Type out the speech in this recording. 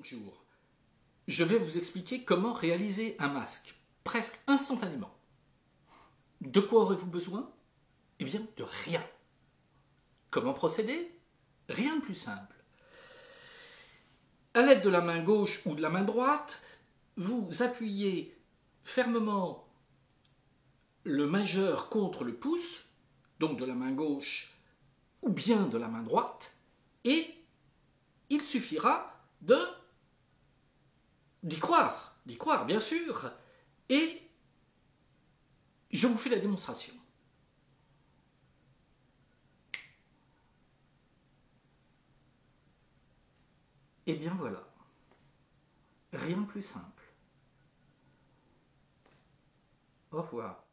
Bonjour. Je vais vous expliquer comment réaliser un masque presque instantanément. De quoi aurez-vous besoin? Eh bien, de rien. Comment procéder? Rien de plus simple. À l'aide de la main gauche ou de la main droite, vous appuyez fermement le majeur contre le pouce, donc de la main gauche ou bien de la main droite, et il suffira de d'y croire, d'y croire bien sûr, et je vous fais la démonstration. Et bien voilà, rien de plus simple. Au revoir.